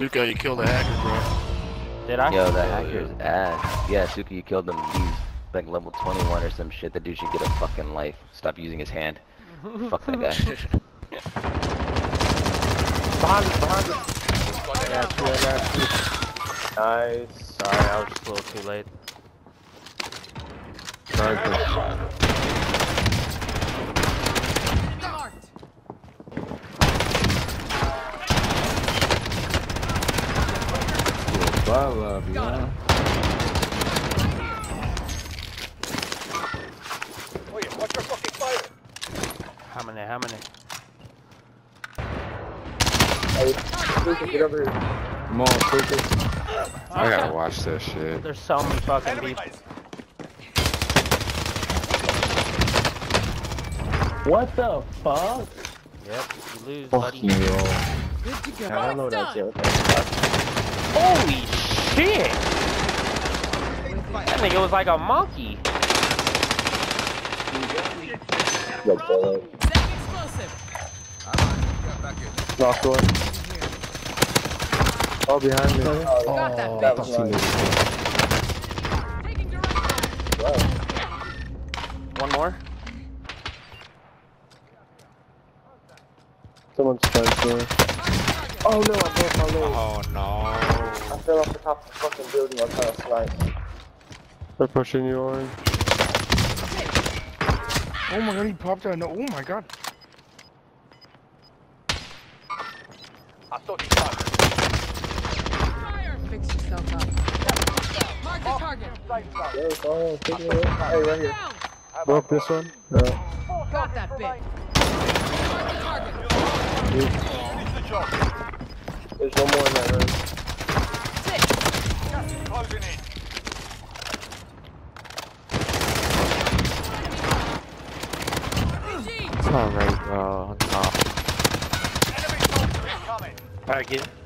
Suka, you killed the hacker, bro. Did I? Yo, the hacker's ass. Yeah, Suka, you killed him. He's like level 21 or some shit. That dude should get a fucking life. Stop using his hand. Fuck that guy. Behind us, behind us. I got you, I got. Nice. Sorry, I was just a little too late. Bala, yeah. How many, how many? Come on, focus. I gotta watch that shit. There's so many fucking people. What the fuck? Yep, you lose, Fuck buddy. you all. I don't know what that's. Holy shit! That nigga was like a monkey. Knocked one. Oh, behind me. Got that that was nice. One more. Someone's sniper. Oh no, I broke my leg. Oh no. I fell off the top of the fucking building. I'm trying to snipe. They're pushing you, Orange. Oh my god, he popped out. No, oh my god. Fire. Fix yourself up. Mark the target. Yes, oh, take it away. Hey, right here. Broke this one. No. Got that bitch. Mark the target. There's one more in that room. PG. Alright, bro. Target.